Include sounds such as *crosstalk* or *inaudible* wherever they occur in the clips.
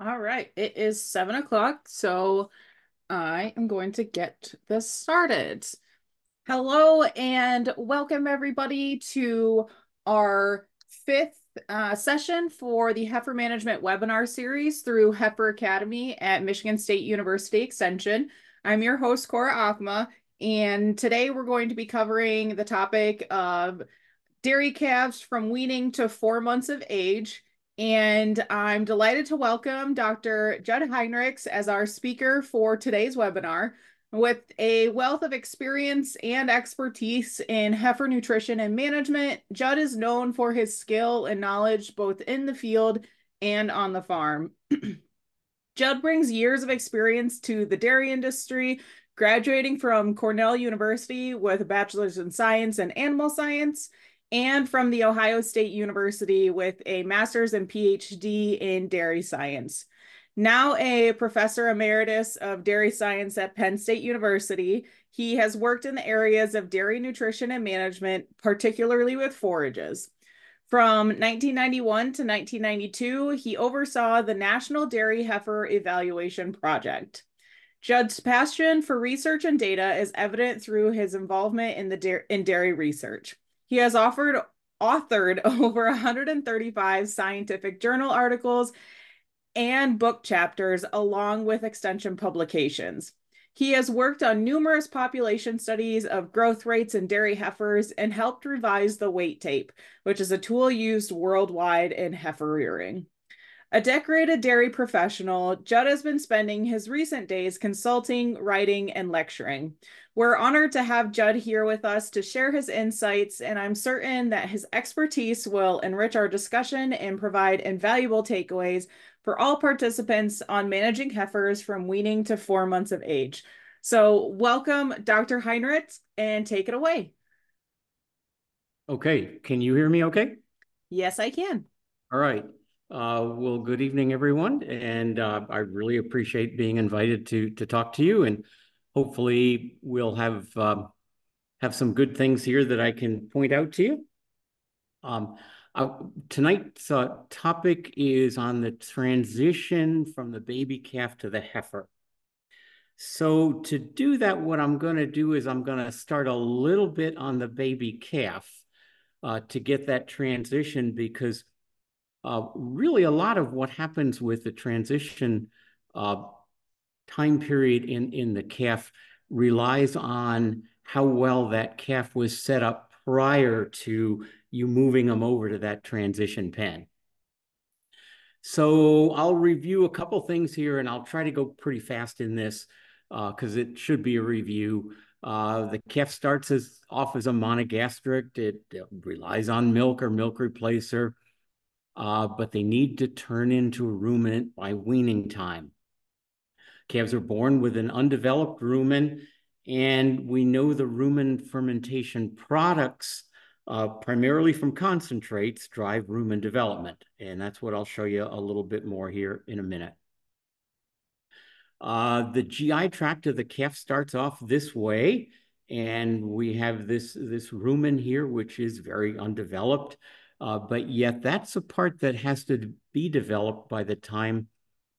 All right, it is seven o'clock, so I am going to get this started. Hello and welcome everybody to our fifth uh, session for the Heifer Management webinar series through Heifer Academy at Michigan State University Extension. I'm your host, Cora Okkema, and today we're going to be covering the topic of dairy calves from weaning to four months of age. And I'm delighted to welcome Dr. Jud Heinrichs as our speaker for today's webinar. With a wealth of experience and expertise in heifer nutrition and management, Jud is known for his skill and knowledge both in the field and on the farm. *clears throat* Jud brings years of experience to the dairy industry, graduating from Cornell University with a bachelor's in science and animal science and from the Ohio State University with a master's and PhD in dairy science. Now a professor emeritus of dairy science at Penn State University, he has worked in the areas of dairy nutrition and management, particularly with forages. From 1991 to 1992, he oversaw the National Dairy Heifer Evaluation Project. Jud's passion for research and data is evident through his involvement in the da in dairy research. He has offered authored *laughs* over 135 scientific journal articles and book chapters along with extension publications. He has worked on numerous population studies of growth rates in dairy heifers and helped revise the weight tape, which is a tool used worldwide in heifer rearing. A decorated dairy professional, Jud has been spending his recent days consulting, writing, and lecturing. We're honored to have Jud here with us to share his insights, and I'm certain that his expertise will enrich our discussion and provide invaluable takeaways for all participants on managing heifers from weaning to four months of age. So welcome, Dr. Heinrich, and take it away. Okay, can you hear me okay? Yes, I can. All right. Uh, well, good evening, everyone, and uh, I really appreciate being invited to to talk to you, and hopefully we'll have uh, have some good things here that I can point out to you. Um, uh, tonight's uh, topic is on the transition from the baby calf to the heifer. So to do that, what I'm going to do is I'm going to start a little bit on the baby calf uh, to get that transition because uh, really a lot of what happens with the transition uh, time period in, in the calf relies on how well that calf was set up prior to you moving them over to that transition pen. So I'll review a couple things here and I'll try to go pretty fast in this because uh, it should be a review. Uh, the calf starts as off as a monogastric. It, it relies on milk or milk replacer uh, but they need to turn into a ruminant by weaning time. Calves are born with an undeveloped rumen, and we know the rumen fermentation products, uh, primarily from concentrates, drive rumen development. And that's what I'll show you a little bit more here in a minute. Uh, the GI tract of the calf starts off this way, and we have this, this rumen here, which is very undeveloped. Uh, but yet that's a part that has to be developed by the time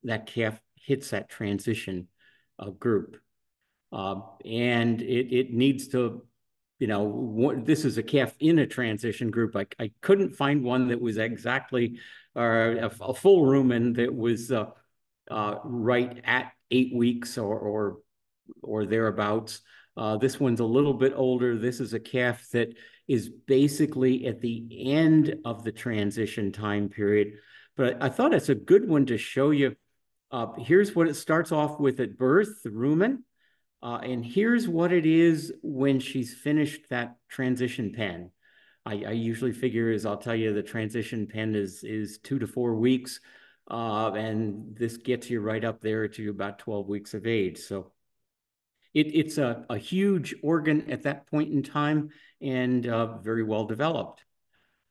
that calf hits that transition uh, group. Uh, and it, it needs to, you know, this is a calf in a transition group. I, I couldn't find one that was exactly uh, a, a, full rumen that was uh, uh, right at eight weeks or, or, or thereabouts. this one's a little bit older. This is a calf that is basically at the end of the transition time period. But I thought it's a good one to show you. Uh, here's what it starts off with at birth, the rumen. Uh, and here's what it is when she's finished that transition pen. I, I, usually figure as I'll tell you the transition pen is, is two to four weeks. Uh, and this gets you right up there to about 12 weeks of age. So it, it's a, a huge organ at that point in time and uh, very well developed.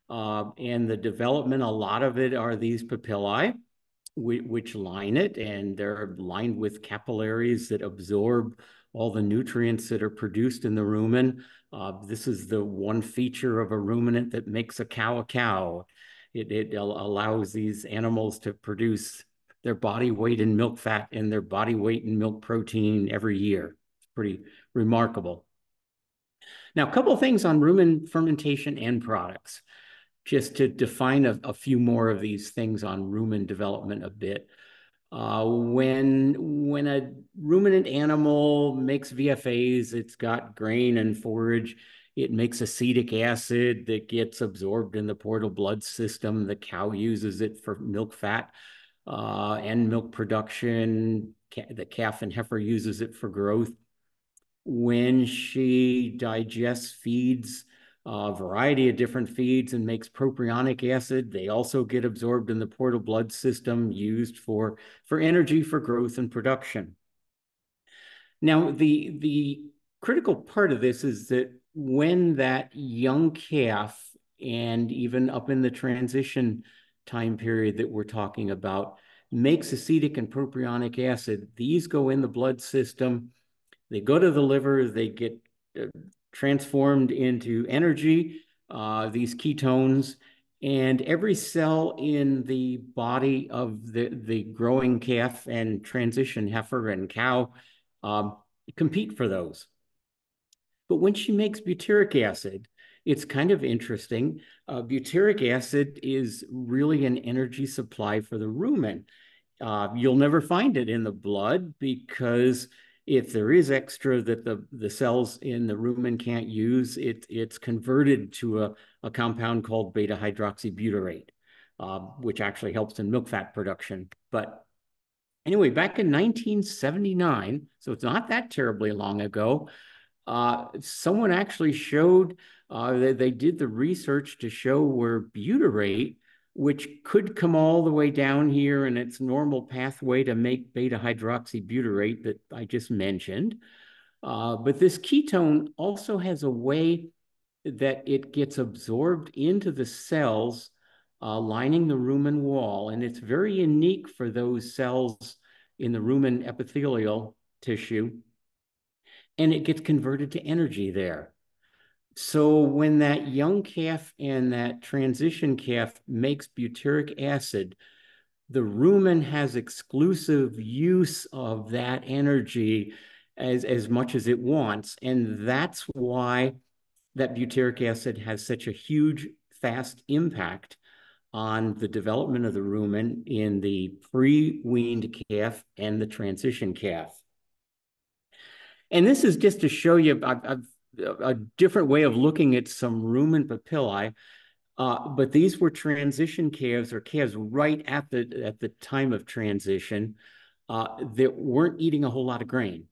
Uh, and the development, a lot of it are these papillae, which, line it, and they're lined with capillaries that absorb all the nutrients that are produced in the rumen. Uh, this is the one feature of a ruminant that makes a cow a cow. It, it allows these animals to produce their body weight in milk fat and their body weight in milk protein every year. It's pretty remarkable. Now, a couple of things on rumen fermentation end products, just to define a, a few more of these things on rumen development a bit. Uh, when when a ruminant animal makes VFAs, it's got grain and forage. It makes acetic acid that gets absorbed in the portal blood system. The cow uses it for milk fat uh, and milk production. The calf and heifer uses it for growth. When she digests feeds, a variety of different feeds and makes propionic acid. They also get absorbed in the portal blood system used for, for energy for growth and production. Now, the, the critical part of this is that when that young calf and even up in the transition time period that we're talking about makes acetic and propionic acid, these go in the blood system, they go to the liver, they get uh, transformed into energy, uh, these ketones, and every cell in the body of the, the growing calf and transition heifer and cow um, compete for those. But when she makes butyric acid, it's kind of interesting. Uh, butyric acid is really an energy supply for the rumen. Uh, you'll never find it in the blood because if there is extra that the, the cells in the rumen can't use, it, it's converted to a, a compound called beta hydroxybutyrate, uh, which actually helps in milk fat production. But anyway, back in 1979, so it's not that terribly long ago, uh, someone actually showed uh, that they did the research to show where butyrate which could come all the way down here in its normal pathway to make beta hydroxybutyrate that I just mentioned. Uh, but this ketone also has a way that it gets absorbed into the cells uh, lining the rumen wall. And it's very unique for those cells in the rumen epithelial tissue. And it gets converted to energy there. So when that young calf and that transition calf makes butyric acid, the rumen has exclusive use of that energy as, as much as it wants. And that's why that butyric acid has such a huge, fast impact on the development of the rumen in the pre-weaned calf and the transition calf. And this is just to show you, I've, I've a different way of looking at some rumen papillae. Uh, but these were transition calves or calves right at the at the time of transition uh, that weren't eating a whole lot of grain.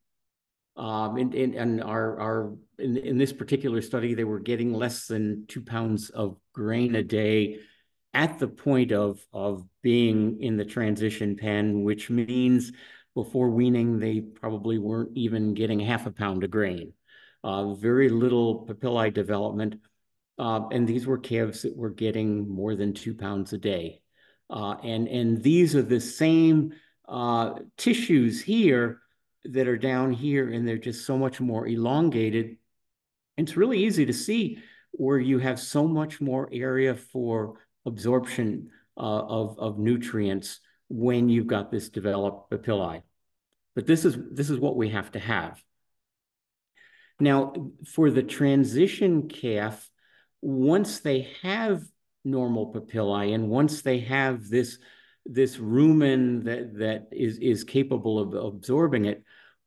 Um, and, and, and our, our in, in this particular study, they were getting less than two pounds of grain a day at the point of, of being in the transition pen, which means before weaning, they probably weren't even getting half a pound of grain uh, very little papillae development. Uh, and these were calves that were getting more than two pounds a day. Uh, and, and these are the same uh, tissues here that are down here, and they're just so much more elongated. And it's really easy to see where you have so much more area for absorption uh, of, of nutrients when you've got this developed papillae. But this is, this is what we have to have. Now, for the transition calf, once they have normal papillae and once they have this this rumen that that is is capable of absorbing it,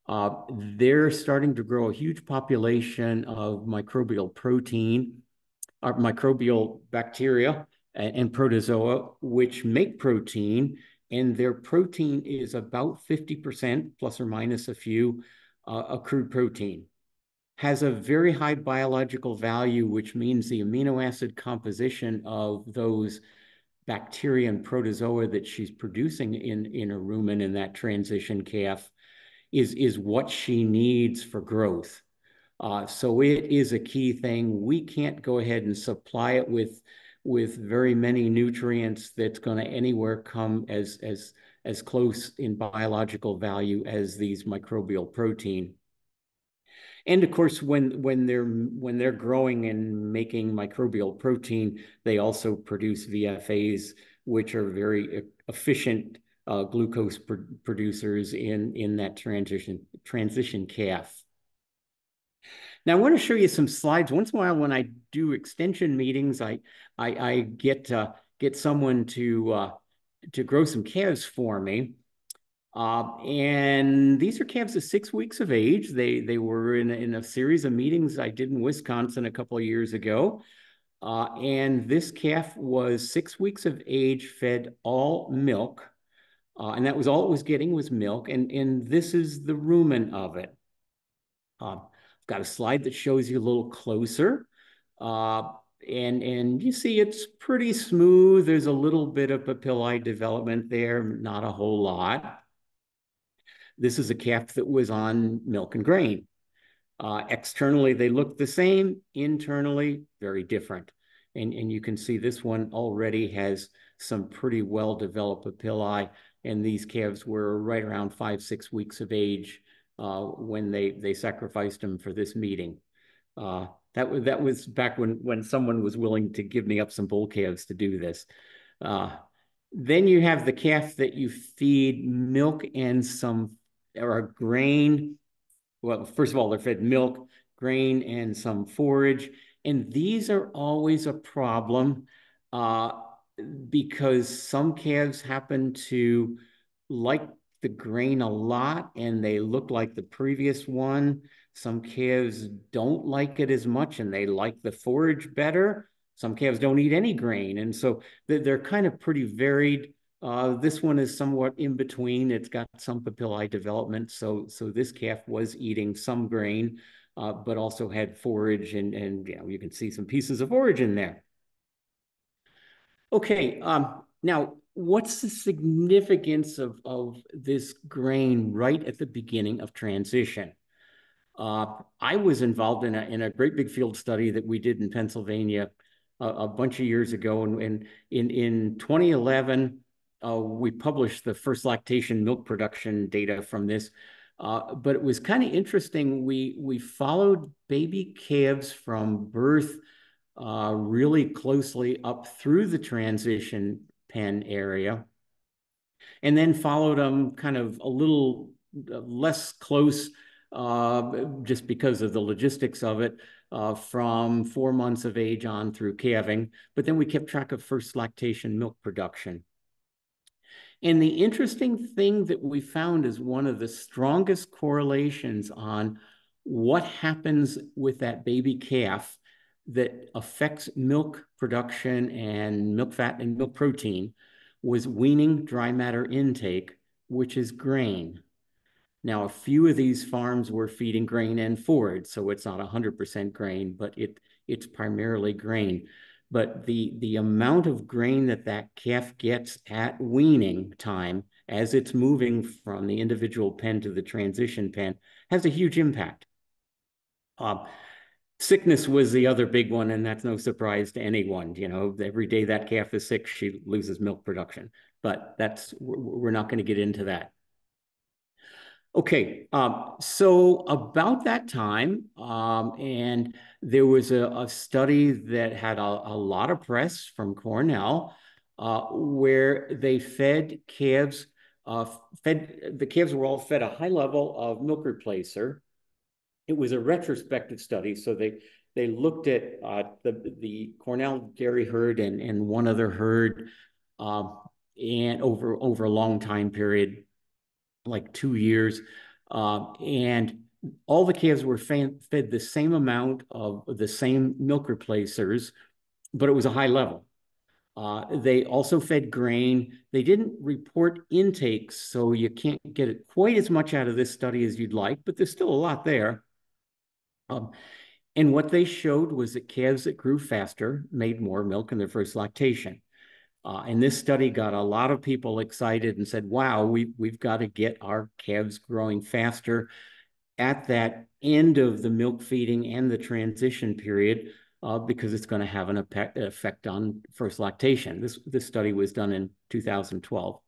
uh, they're starting to grow a huge population of microbial protein, or uh, microbial bacteria and, and protozoa, which make protein, and their protein is about 50% plus or minus a few uh, accrued protein has a very high biological value, which means the amino acid composition of those bacteria and protozoa that she's producing in, in a rumen in that transition calf is, is what she needs for growth. Uh, so it is a key thing. We can't go ahead and supply it with, with very many nutrients that's going to anywhere come as, as, as close in biological value as these microbial protein. And of course, when when they're when they're growing and making microbial protein, they also produce VFAs, which are very efficient uh, glucose pr producers in, in that transition, transition calf. Now, I want to show you some slides. Once in a while, when I do extension meetings, I I, I get uh, get someone to uh, to grow some calves for me. Uh, and these are calves of six weeks of age. They they were in, in a series of meetings I did in Wisconsin a couple of years ago. Uh, and this calf was six weeks of age, fed all milk. Uh, and that was all it was getting was milk. And, and this is the rumen of it. I've got a slide that shows you a little closer. Uh, and, and you see it's pretty smooth. There's a little bit of papillae development there, not a whole lot. This is a calf that was on milk and grain. Uh, externally, they look the same. Internally, very different. And, and you can see this one already has some pretty well-developed papillae, and these calves were right around five, six weeks of age uh, when they, they sacrificed them for this meeting. Uh, that was that was back when when someone was willing to give me up some bull calves to do this. Uh, then you have the calf that you feed milk and some or grain. Well, first of all, they're fed milk, grain, and some forage. And these are always a problem uh, because some calves happen to like the grain a lot and they look like the previous one. Some calves don't like it as much and they like the forage better. Some calves don't eat any grain. And so they're kind of pretty varied. Uh, this one is somewhat in between. It's got some papillae development. So, so this calf was eating some grain, uh, but also had forage and, and you, know, you can see some pieces of forage in there. Okay, um, now what's the significance of, of this grain right at the beginning of transition? Uh, I was involved in a, in a great big field study that we did in Pennsylvania a, a bunch of years ago. And, and in, in 2011, uh, we published the first lactation milk production data from this. Uh, but it was kind of interesting. We, we followed baby calves from birth uh, really closely up through the transition pen area and then followed them kind of a little uh, less close uh, just because of the logistics of it uh, from four months of age on through calving. But then we kept track of first lactation milk production. And the interesting thing that we found is one of the strongest correlations on what happens with that baby calf that affects milk production and milk fat and milk protein was weaning dry matter intake, which is grain. Now, a few of these farms were feeding grain and forage, so it's not 100% grain, but it it's primarily grain but the the amount of grain that that calf gets at weaning time as it's moving from the individual pen to the transition pen has a huge impact. Uh, sickness was the other big one, and that's no surprise to anyone. You know, every day that calf is sick, she loses milk production. But that's we're not going to get into that. Okay, um, so about that time, um, and there was a, a study that had a, a, lot of press from Cornell, uh, where they fed calves, uh, fed the calves were all fed a high level of milk replacer. It was a retrospective study, so they they looked at uh, the the Cornell dairy herd and and one other herd, um, and over over a long time period like two years. Uh, and all the calves were fed the same amount of the same milk replacers, but it was a high level. Uh, they also fed grain. They didn't report intakes, so you can't get it quite as much out of this study as you'd like, but there's still a lot there. Um, and what they showed was that calves that grew faster made more milk in their first lactation. Uh, and this study got a lot of people excited and said, wow, we, we've got to get our calves growing faster at that end of the milk feeding and the transition period uh, because it's going to have an effect on first lactation. This, this study was done in 2012.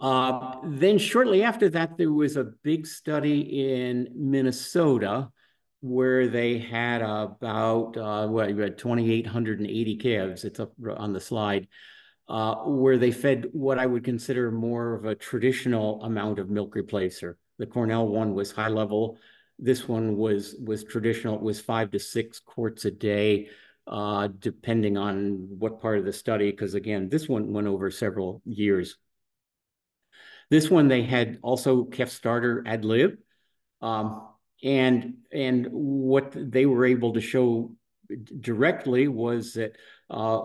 Uh, then shortly after that, there was a big study in Minnesota where they had about uh, what you had 2,880 calves. It's up on the slide. uh, where they fed what I would consider more of a traditional amount of milk replacer. The Cornell one was high level. This one was was traditional. It was five to six quarts a day, uh, depending on what part of the study. Because again, this one went over several years. This one they had also calf starter ad lib, um, and and what they were able to show directly was that uh,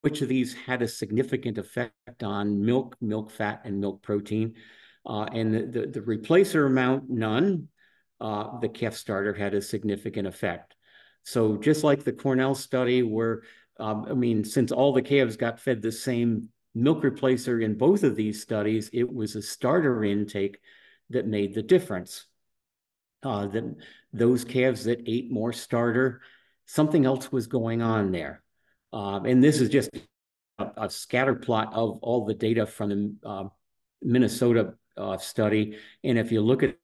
which of these had a significant effect on milk, milk fat, and milk protein. Uh, and the, the, the, replacer amount, none. Uh, the calf starter had a significant effect. So just like the Cornell study where, um, I mean, since all the calves got fed the same milk replacer in both of these studies, it was a starter intake that made the difference. Uh, that those calves that ate more starter, something else was going on there. Um, and this is just a, a, scatter plot of all the data from the uh, Minnesota uh, study. And if you look at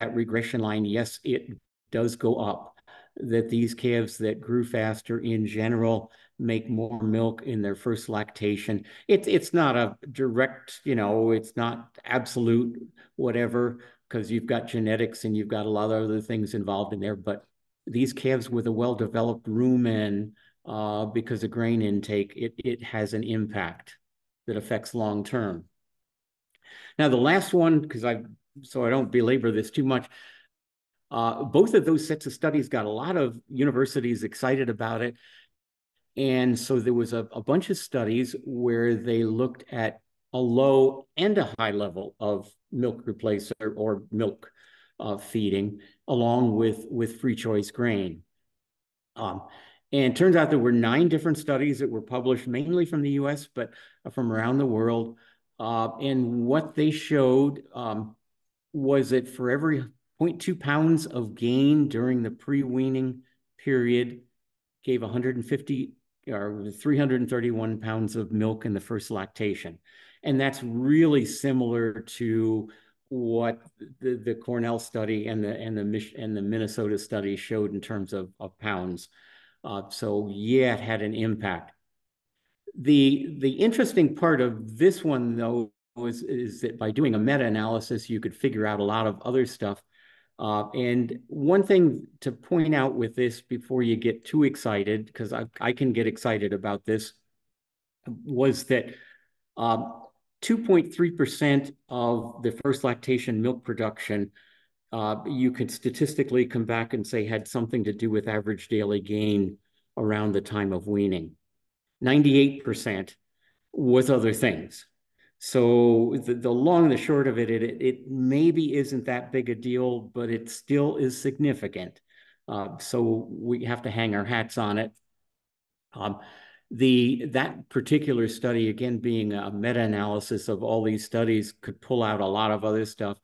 that regression line, yes, it does go up. That these calves that grew faster in general make more milk in their first lactation. It's it's not a direct, you know, it's not absolute whatever, because you've got genetics and you've got a lot of other things involved in there. But these calves with a well-developed rumen uh, because of grain intake, it, it has an impact that affects long term. Now, the last one, because I so I don't belabor this too much, uh, both of those sets of studies got a lot of universities excited about it. And so there was a, a bunch of studies where they looked at a low and a high level of milk replacer or milk uh, feeding along with, with free choice grain. Um, and turns out there were nine different studies that were published mainly from the US, but from around the world. Uh, and what they showed um, was that for every 0.2 pounds of gain during the pre-weaning period, gave 150 or 331 pounds of milk in the first lactation. And that's really similar to what the, the Cornell study and the and the and the Minnesota study showed in terms of, of pounds. Uh, so yeah, it had an impact. The, the interesting part of this one, though, was, is that by doing a meta-analysis, you could figure out a lot of other stuff. Uh, and one thing to point out with this before you get too excited, because I, I can get excited about this, was that 2.3% um, of the first lactation milk production uh, you could statistically come back and say had something to do with average daily gain around the time of weaning. 98% was other things. So the, the long and the short of it, it, it maybe isn't that big a deal, but it still is significant. Uh, so we have to hang our hats on it. Um, the that particular study, again, being a meta-analysis of all these studies, could pull out a lot of other stuff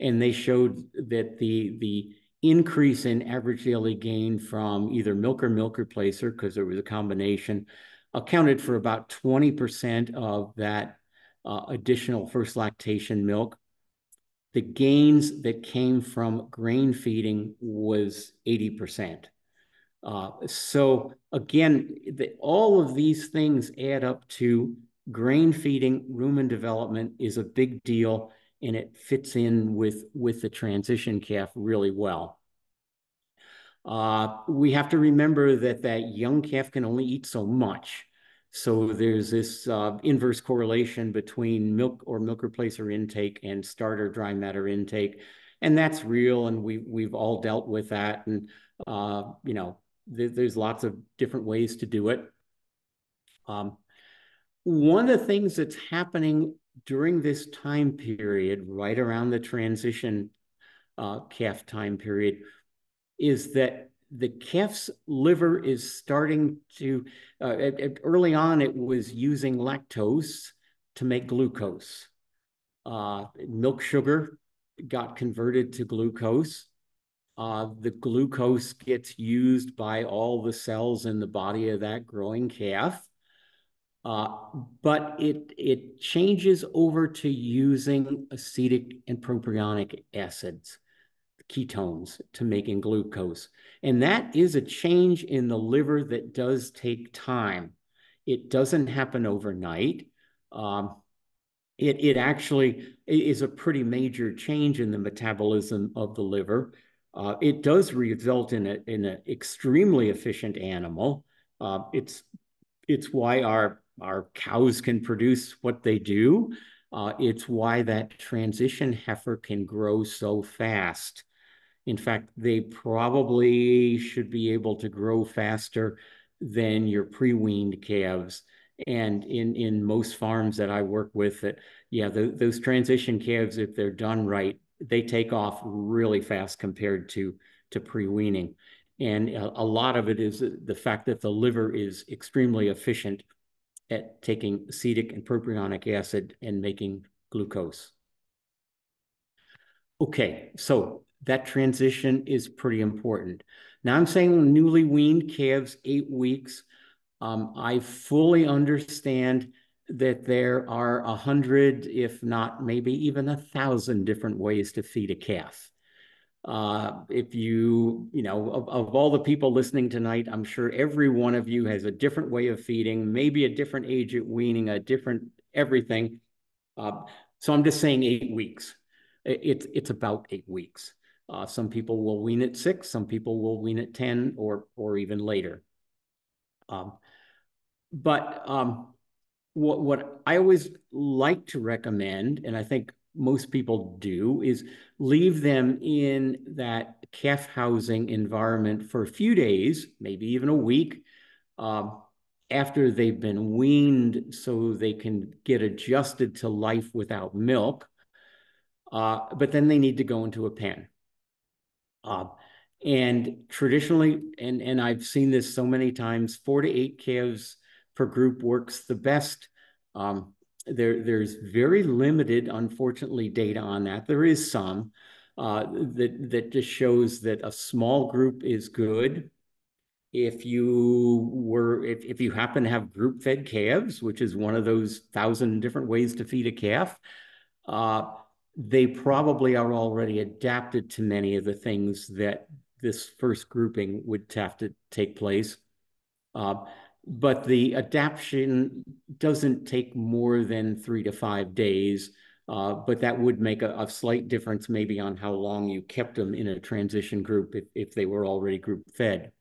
and they showed that the the increase in average daily gain from either milk or milk replacer, because there was a combination, accounted for about 20% of that uh, additional first lactation milk. The gains that came from grain feeding was 80%. Uh, so again, the, all of these things add up to grain feeding rumen development is a big deal and it fits in with, with the transition calf really well. Uh, we have to remember that that young calf can only eat so much. So there's this uh, inverse correlation between milk or milk replacer intake and starter dry matter intake. And that's real. And we, we've all dealt with that. And, uh, you know, th there's lots of different ways to do it. Um, one of the things that's happening during this time period, right around the transition uh, calf time period, is that the calf's liver is starting to, uh, early on, it was using lactose to make glucose. Uh, milk sugar got converted to glucose. Uh, the glucose gets used by all the cells in the body of that growing calf. Uh, but it, it changes over to using acetic and propionic acids, ketones, to making glucose. And that is a change in the liver that does take time. It doesn't happen overnight. Um, it, it actually is a pretty major change in the metabolism of the liver. Uh, it does result in, a, in an extremely efficient animal. Uh, it's, it's why our, our cows can produce what they do. Uh, it's why that transition heifer can grow so fast. In fact, they probably should be able to grow faster than your pre-weaned calves. And in, in most farms that I work with, that yeah, the, those transition calves, if they're done right, they take off really fast compared to, to pre-weaning. And a, a lot of it is the fact that the liver is extremely efficient at taking acetic and propionic acid and making glucose. Okay, so that transition is pretty important. Now I'm saying newly weaned calves, eight weeks. Um, I fully understand that there are a hundred, if not maybe even a thousand different ways to feed a calf. Uh, if you, you know, of, of all the people listening tonight, I'm sure every one of you has a different way of feeding, maybe a different age at weaning, a different everything. Uh, so I'm just saying eight weeks. It's it's about eight weeks. Uh, some people will wean at six, some people will wean at 10 or, or even later. Um, but um, what, what I always like to recommend, and I think most people do, is leave them in that calf housing environment for a few days, maybe even a week, um, after they've been weaned so they can get adjusted to life without milk. Uh, but then they need to go into a pen. And traditionally, and, and I've seen this so many times, four to eight calves per group works the best. Um, there, there's very limited, unfortunately, data on that. There is some uh, that, that just shows that a small group is good. If you were, if, if you happen to have group fed calves, which is one of those thousand different ways to feed a calf, uh, they probably are already adapted to many of the things that this first grouping would have to take place. Uh, but the adaptation doesn't take more than three to five days, uh, but that would make a, a, slight difference maybe on how long you kept them in a transition group if, if they were already group fed.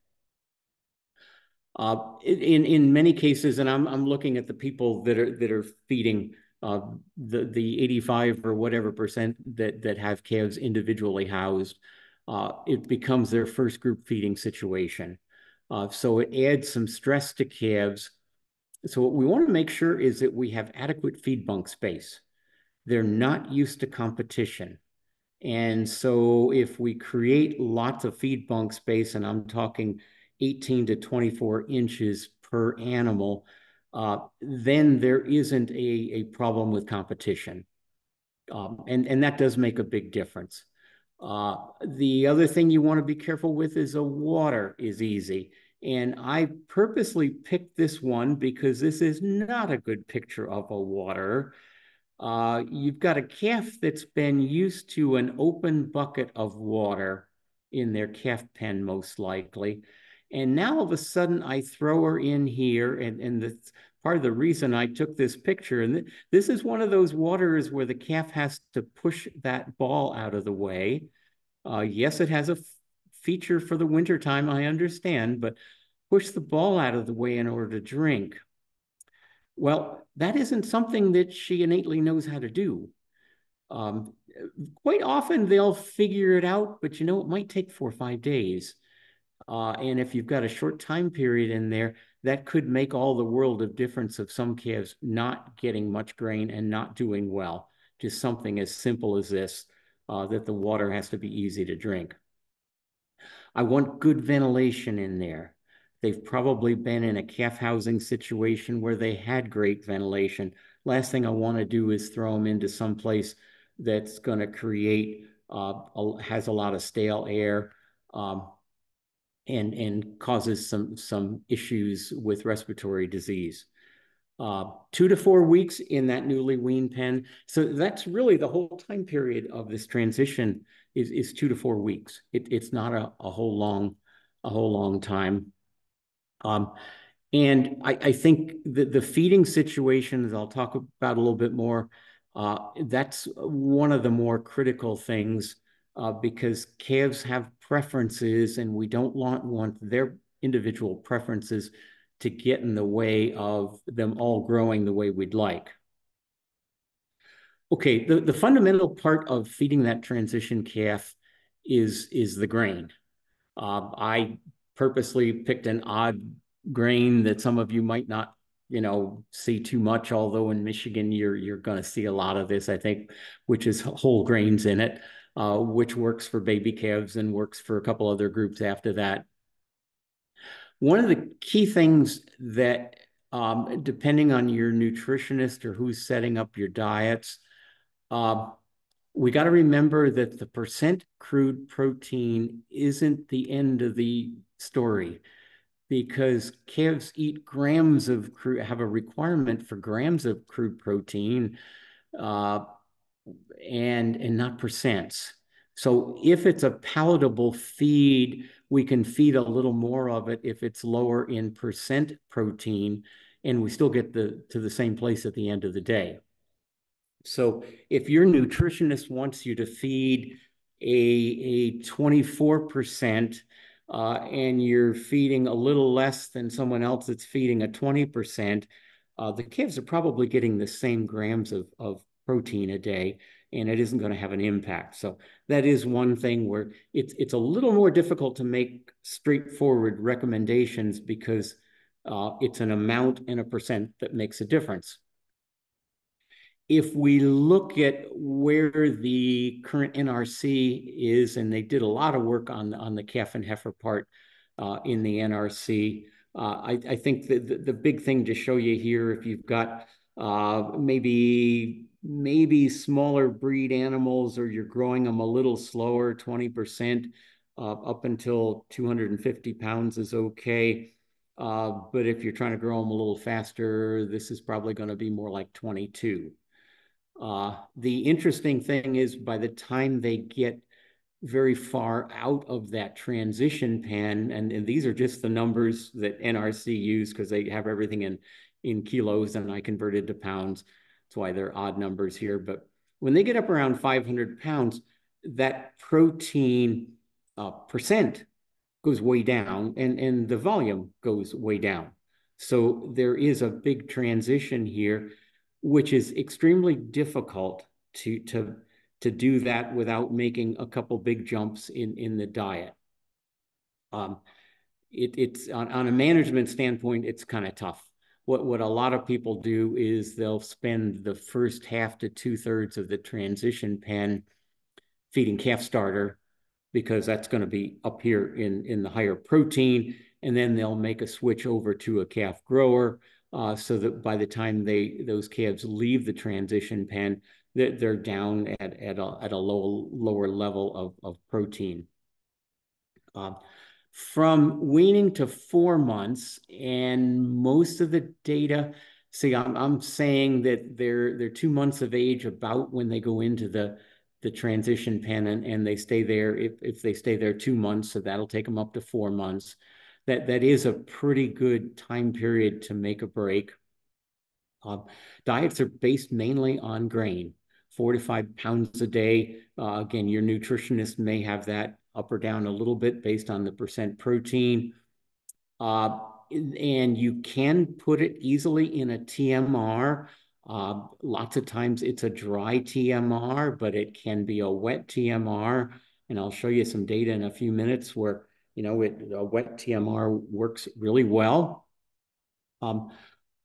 Uh, in, in many cases, and I'm, I'm looking at the people that are, that are feeding uh, the the 85 or whatever percent that that have calves individually housed, uh, it becomes their first group feeding situation. Uh, so it adds some stress to calves. So what we want to make sure is that we have adequate feed bunk space. They're not used to competition. And so if we create lots of feed bunk space, and I'm talking 18 to 24 inches per animal, uh, then there isn't a, a problem with competition. Um, and, and that does make a big difference. Uh, the other thing you want to be careful with is a water is easy. And I purposely picked this one because this is not a good picture of a water. Uh, you've got a calf that's been used to an open bucket of water in their calf pen, most likely. And now all of a sudden I throw her in here and, and the part of the reason I took this picture. And th this is one of those waters where the calf has to push that ball out of the way. Uh, yes, it has a feature for the wintertime, I understand, but push the ball out of the way in order to drink. Well, that isn't something that she innately knows how to do. Um, quite often they'll figure it out, but you know, it might take four or five days. Uh, and if you've got a short time period in there, that could make all the world of difference of some calves not getting much grain and not doing well. Just something as simple as this, uh, that the water has to be easy to drink. I want good ventilation in there. They've probably been in a calf housing situation where they had great ventilation. Last thing I want to do is throw them into some place that's going to create, uh, a, has a lot of stale air. Um, and, and causes some, some issues with respiratory disease. Uh, two to four weeks in that newly weaned pen. So that's really the whole time period of this transition is, is two to four weeks. It, it's not a, a whole long, a whole long time. Um, And I, I think the, the feeding situations, I'll talk about a little bit more, uh, that's one of the more critical things uh, because calves have preferences and we don't want, want their individual preferences to get in the way of them all growing the way we'd like. Okay, the, the fundamental part of feeding that transition calf is, is the grain. Uh, I purposely picked an odd grain that some of you might not you know see too much although in michigan you're you're going to see a lot of this i think which is whole grains in it uh, which works for baby calves and works for a couple other groups after that. One of the key things that um, depending on your nutritionist or who's setting up your diets uh, we got to remember that the percent crude protein isn't the end of the story because calves eat grams of crude, have a requirement for grams of crude protein uh, and, and not percents. So if it's a palatable feed, we can feed a little more of it if it's lower in percent protein, and we still get the to the same place at the end of the day. So if your nutritionist wants you to feed a, a 24% uh, and you're feeding a little less than someone else that's feeding a 20%, uh, the kids are probably getting the same grams of, of protein a day, and it isn't going to have an impact. So that is one thing where it's it's a little more difficult to make straightforward recommendations because uh, it's an amount and a percent that makes a difference if we look at where the current NRC is, and they did a lot of work on, on the calf and heifer part uh, in the NRC, uh, I, I, think the, the, the, big thing to show you here, if you've got uh, maybe maybe smaller breed animals or you're growing them a little slower, 20% uh, up until 250 pounds is okay. Uh, but if you're trying to grow them a little faster, this is probably going to be more like 22. Uh, the interesting thing is by the time they get very far out of that transition pen, and, and these are just the numbers that NRC use because they have everything in, in kilos and I converted to pounds. That's why they're odd numbers here. But when they get up around 500 pounds, that protein uh, percent goes way down and, and the volume goes way down. So there is a big transition here which is extremely difficult to to to do that without making a couple big jumps in in the diet. Um, it, it's on, on a management standpoint, it's kind of tough. What what a lot of people do is they'll spend the first half to two thirds of the transition pen feeding calf starter because that's going to be up here in in the higher protein, and then they'll make a switch over to a calf grower uh, so that by the time they those calves leave the transition pen, they're, they're down at, at, a, at a low, lower level of, of protein. Uh, from weaning to four months, and most of the data, see, I'm, I'm saying that they're, they're two months of age about when they go into the, the transition pen and, and they stay there, if, if they stay there two months, so that'll take them up to four months that that is a pretty good time period to make a break. Uh, diets are based mainly on grain, four to five pounds a day. Uh, again, your nutritionist may have that up or down a little bit based on the percent protein. Uh, and you can put it easily in a TMR. Uh, lots of times it's a dry TMR, but it can be a wet TMR. And I'll show you some data in a few minutes where you know, it, a wet TMR works really well. Um,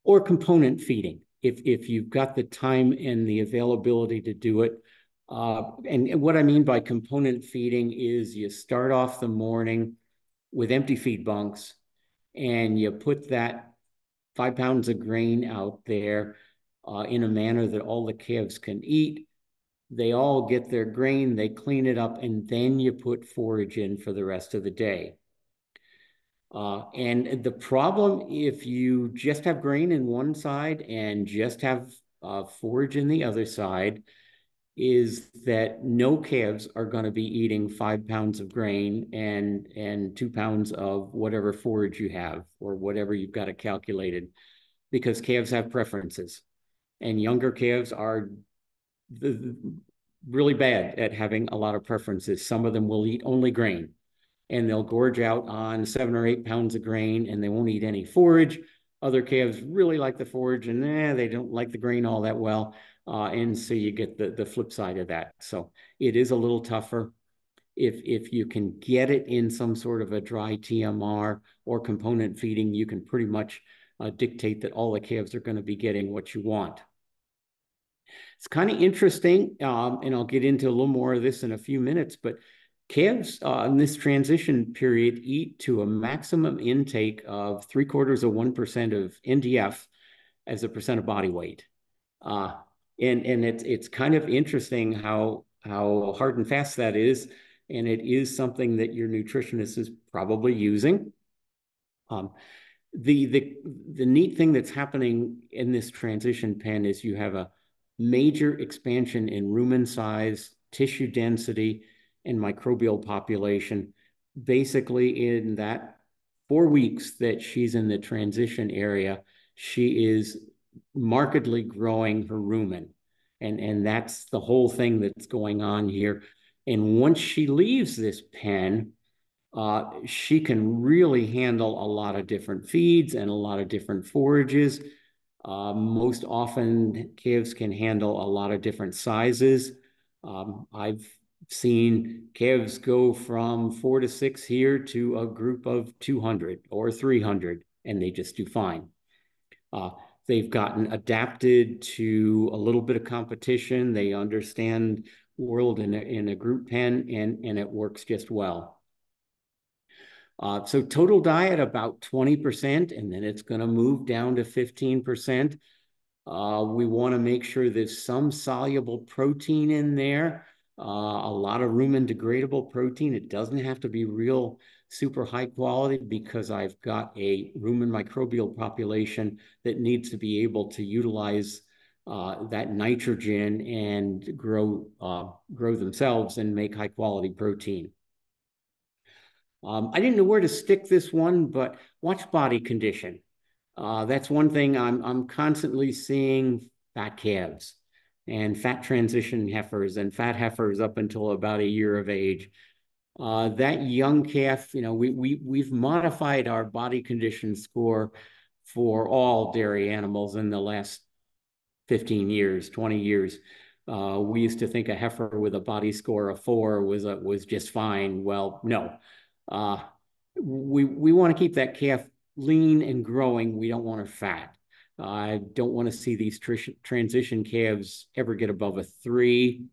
or component feeding, if, if you've got the time and the availability to do it. Uh, and what I mean by component feeding is you start off the morning with empty feed bunks and you put that five pounds of grain out there uh, in a manner that all the calves can eat. They all get their grain, they clean it up, and then you put forage in for the rest of the day. Uh, and the problem, if you just have grain in one side and just have uh, forage in the other side, is that no calves are going to be eating five pounds of grain and and two pounds of whatever forage you have or whatever you've got it calculated because calves have preferences. And younger calves are really bad at having a lot of preferences. Some of them will eat only grain and they'll gorge out on seven or eight pounds of grain and they won't eat any forage. Other calves really like the forage and eh, they don't like the grain all that well uh, and so you get the, the flip side of that. So it is a little tougher. If, if you can get it in some sort of a dry TMR or component feeding, you can pretty much uh, dictate that all the calves are going to be getting what you want. It's kind of interesting, um, and I'll get into a little more of this in a few minutes, but calves uh, in this transition period eat to a maximum intake of three quarters of 1% of NDF as a percent of body weight. Uh, and and it's it's kind of interesting how how hard and fast that is, and it is something that your nutritionist is probably using. Um, the the the neat thing that's happening in this transition pen is you have a major expansion in rumen size, tissue density, and microbial population. Basically, in that four weeks that she's in the transition area, she is markedly growing her rumen. And, and that's the whole thing that's going on here. And once she leaves this pen, uh, she can really handle a lot of different feeds and a lot of different forages. Uh, most often, calves can handle a lot of different sizes. Um, I've seen calves go from four to six here to a group of 200 or 300, and they just do fine. Uh, They've gotten adapted to a little bit of competition. They understand world in a, in a group pen and, and it works just well. Uh, so total diet about 20%, and then it's going to move down to 15%. Uh, we want to make sure there's some soluble protein in there, uh, a lot of rumen degradable protein. It doesn't have to be real super high quality because I've got a rumen microbial population that needs to be able to utilize uh, that nitrogen and grow uh, grow themselves and make high quality protein. Um, I didn't know where to stick this one, but watch body condition. Uh, that's one thing I'm I'm constantly seeing fat calves and fat transition heifers and fat heifers up until about a year of age uh, that young calf, you know, we, we, we've modified our body condition score for all dairy animals in the last 15 years, 20 years. Uh, we used to think a heifer with a body score of four was a, was just fine. Well, no. Uh, we we want to keep that calf lean and growing. We don't want her fat. I don't want to see these tr transition calves ever get above a three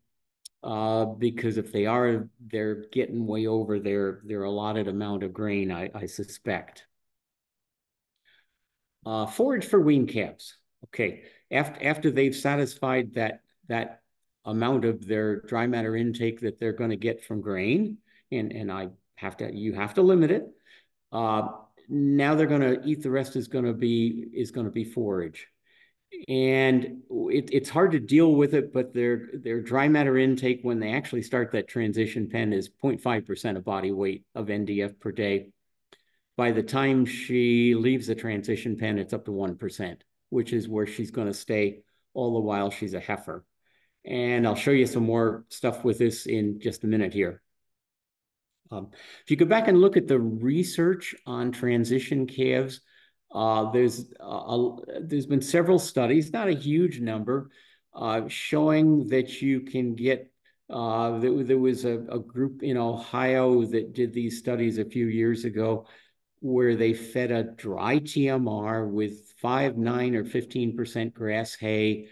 uh, because if they are, they're getting way over their, their allotted amount of grain, I, I suspect. Uh, forage for wean calves. Okay, after, after they've satisfied that, that amount of their dry matter intake that they're going to get from grain, and, and I have to, you have to limit it. Uh, now they're going to eat the rest is going to be is going to be forage and it, it's hard to deal with it, but their their dry matter intake when they actually start that transition pen is 0.5% of body weight of NDF per day. By the time she leaves the transition pen, it's up to 1%, which is where she's going to stay all the while she's a heifer. And I'll show you some more stuff with this in just a minute here. Um, if you go back and look at the research on transition calves, uh, there's a, there's been several studies, not a huge number, uh, showing that you can get. Uh, there, there was a, a group in Ohio that did these studies a few years ago, where they fed a dry TMR with five, nine, or fifteen percent grass hay.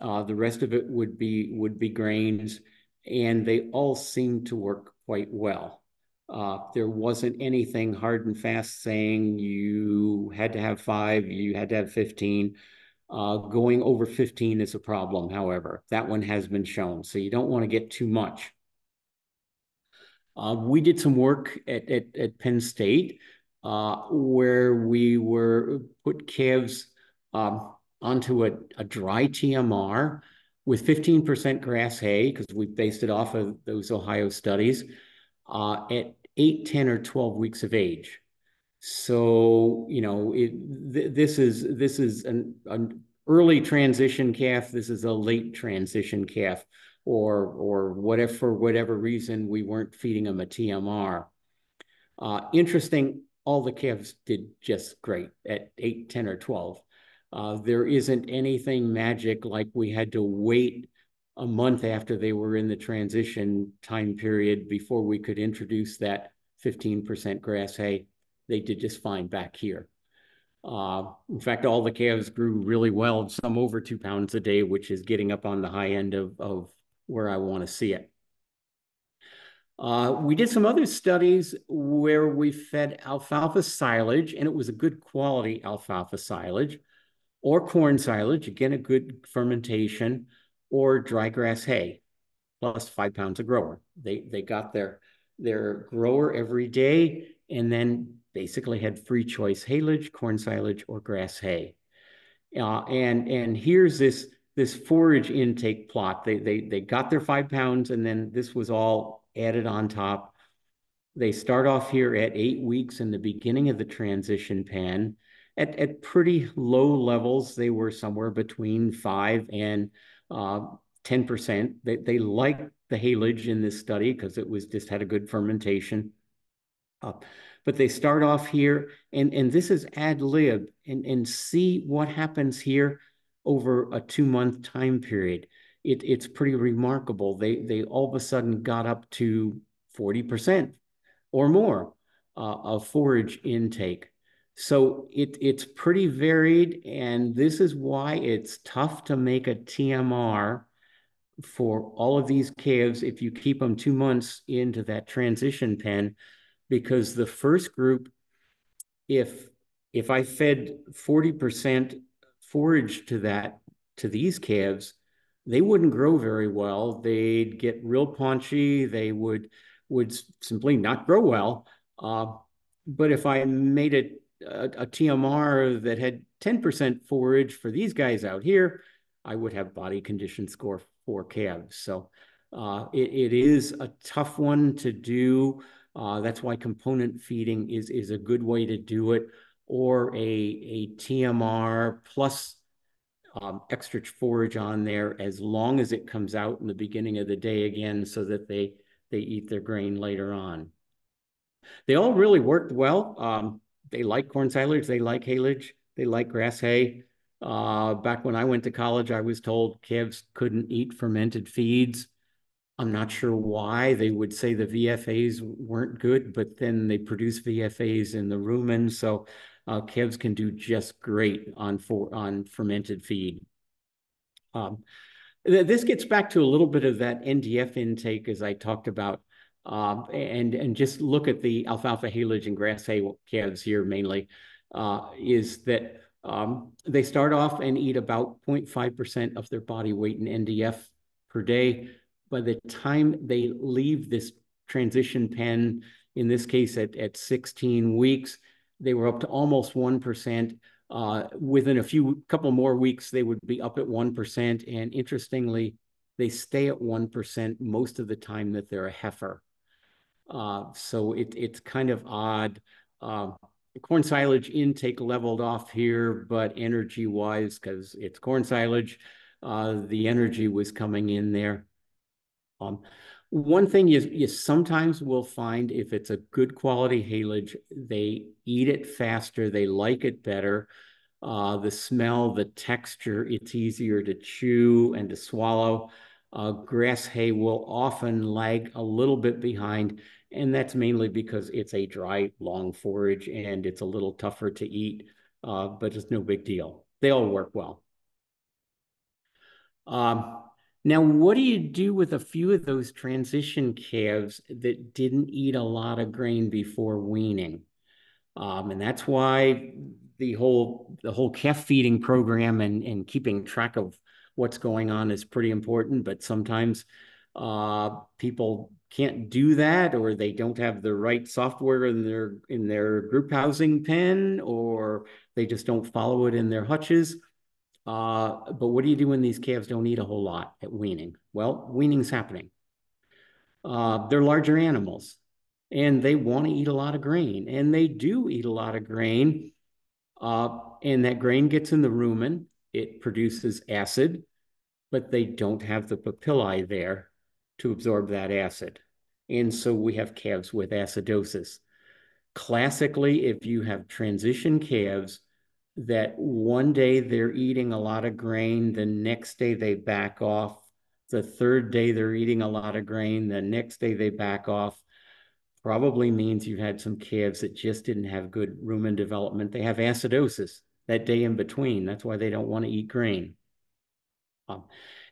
Uh, the rest of it would be would be grains, and they all seemed to work quite well. Uh, there wasn't anything hard and fast saying you had to have five, you had to have 15. Uh, going over 15 is a problem, however. That one has been shown, so you don't want to get too much. Uh, we did some work at, at, at Penn State uh, where we were put calves um, onto a, a dry TMR with 15% grass hay, because we based it off of those Ohio studies, uh, at 8, 10, or 12 weeks of age. So, you know, it, th this is this is an, an early transition calf. This is a late transition calf, or or whatever for whatever reason we weren't feeding them a TMR. Uh, interesting, all the calves did just great at 8, 10, or 12. Uh, there isn't anything magic like we had to wait a month after they were in the transition time period before we could introduce that 15% grass hay. They did just fine back here. Uh, in fact, all the calves grew really well, some over two pounds a day, which is getting up on the high end of, of where I want to see it. Uh, we did some other studies where we fed alfalfa silage, and it was a good quality alfalfa silage, or corn silage, again, a good fermentation, or dry grass hay, plus five pounds of grower. They, they got their, their grower every day and then basically had free choice haylage, corn silage, or grass hay. Uh, and, and here's this, this forage intake plot. They, they, they got their five pounds and then this was all added on top. They start off here at eight weeks in the beginning of the transition pen. At, at pretty low levels, they were somewhere between five and 10%. They, they liked the haylage in this study because it was just had a good fermentation. Uh, but they start off here, and, and this is ad lib, and, and see what happens here over a two-month time period it, it's pretty remarkable. They, they all of a sudden got up to 40% or more uh, of forage intake. So it, it's pretty varied, and this is why it's tough to make a TMR for all of these calves if you keep them two months into that transition pen, because the first group, if if I fed 40% forage to that to these calves, they wouldn't grow very well. They'd get real paunchy. They would would simply not grow well. Uh, but if I made it a, a TMR that had 10% forage for these guys out here, I would have body condition score for calves. So uh, it, it is a tough one to do. Uh, that's why component feeding is, is a good way to do it, or a, a TMR plus um, extra forage on there as long as it comes out in the beginning of the day again so that they, they eat their grain later on. They all really worked well. Um, they like corn silage, they like haylage, they like grass hay. Uh, back when I went to college, I was told calves couldn't eat fermented feeds. I'm not sure why they would say the VFAs weren't good, but then they produce VFAs in the rumen. So uh, calves can do just great on for on fermented feed. Um, th this gets back to a little bit of that NDF intake as I talked about, um, and and just look at the alfalfa haylage and grass hay calves here mainly, uh, is that um, they start off and eat about 0.5% of their body weight in NDF per day. By the time they leave this transition pen, in this case at, at 16 weeks, they were up to almost 1%. Uh, within a few couple more weeks, they would be up at 1%. And interestingly, they stay at 1% most of the time that they're a heifer. Uh, so it, it's kind of odd. Uh, corn silage intake leveled off here, but energy wise, because it's corn silage, uh, the energy was coming in there. Um, one thing you, you sometimes will find if it's a good quality haylage, they eat it faster, they like it better. Uh, the smell, the texture, it's easier to chew and to swallow. Uh, grass hay will often lag a little bit behind, and that's mainly because it's a dry, long forage and it's a little tougher to eat, uh, but it's no big deal. They all work well. Um, now, what do you do with a few of those transition calves that didn't eat a lot of grain before weaning? Um, and that's why the whole the whole calf feeding program and, and keeping track of what's going on is pretty important. But sometimes uh, people can't do that, or they don't have the right software in their in their group housing pen, or they just don't follow it in their hutches. Uh, but what do you do when these calves don't eat a whole lot at weaning? Well, weaning's happening. Uh, they're larger animals and they want to eat a lot of grain and they do eat a lot of grain. Uh, and that grain gets in the rumen, it produces acid, but they don't have the papillae there to absorb that acid. And so we have calves with acidosis. Classically, if you have transition calves, that one day they're eating a lot of grain, the next day they back off, the third day they're eating a lot of grain, the next day they back off, probably means you've had some calves that just didn't have good rumen development. They have acidosis that day in between. That's why they don't want to eat grain. Um,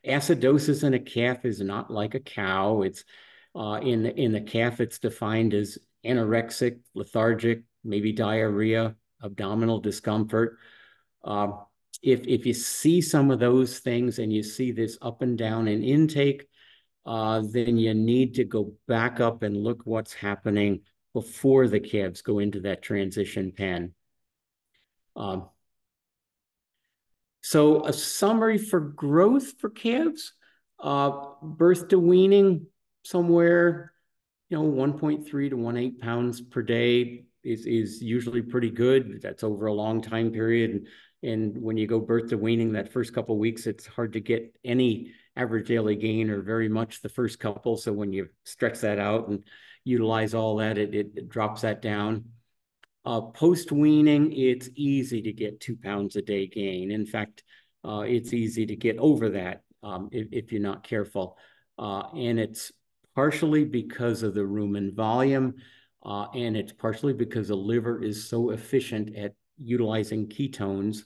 acidosis in a calf is not like a cow. It's uh, in the, in the calf. It's defined as anorexic, lethargic, maybe diarrhea, abdominal discomfort. Uh, if, if you see some of those things and you see this up and down in intake, uh, then you need to go back up and look what's happening before the calves go into that transition pen. Um, so a summary for growth for calves, uh, birth to weaning, somewhere, you know, 1.3 to 1.8 pounds per day is, is usually pretty good. That's over a long time period. And, and when you go birth to weaning, that first couple weeks, it's hard to get any average daily gain or very much the first couple. So when you stretch that out and utilize all that, it, it, it drops that down. Uh, Post weaning, it's easy to get two pounds a day gain. In fact, uh, it's easy to get over that um, if, if, you're not careful. Uh, and it's partially because of the rumen volume, uh, and it's partially because the liver is so efficient at utilizing ketones